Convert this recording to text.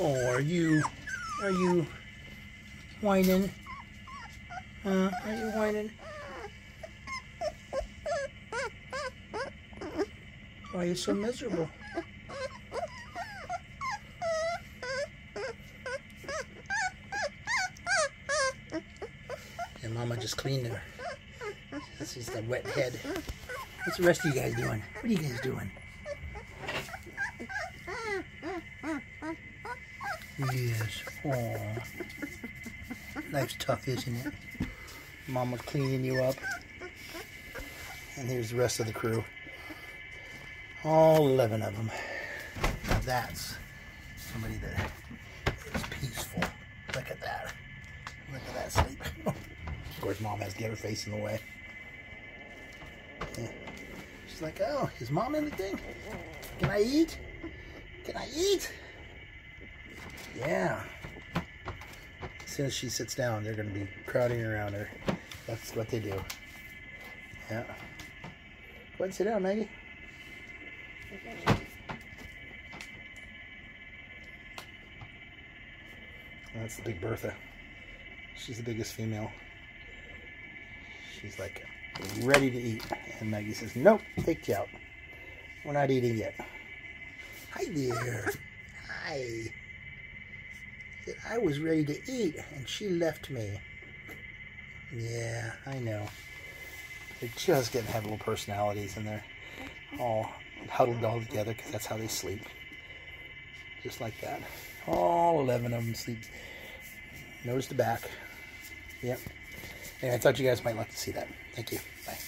Oh, are you, are you whining? Huh? Are you whining? Why are you so miserable? And Mama just cleaned her. This is the wet head. What's the rest of you guys doing? What are you guys doing? Yes. Oh. Life's tough, isn't it? Mama's cleaning you up. And here's the rest of the crew. All 11 of them. Now that's somebody that is peaceful. Look at that. Look at that sleep. of course, mom has to get her face in the way. Yeah. She's like, oh, is mom anything? Can I eat? Can I eat? Yeah. As soon as she sits down, they're going to be crowding around her. That's what they do. Yeah. Go ahead and sit down, Maggie. That's the big Bertha. She's the biggest female. She's like ready to eat. And Maggie says, nope, take you out. We're not eating yet. Hi there. Hi. I was ready to eat and she left me. Yeah, I know. They're just getting have little personalities and they're all huddled all together because that's how they sleep. Just like that. All 11 of them sleep. Notice to back. Yep. Anyway, I thought you guys might like to see that. Thank you. Bye.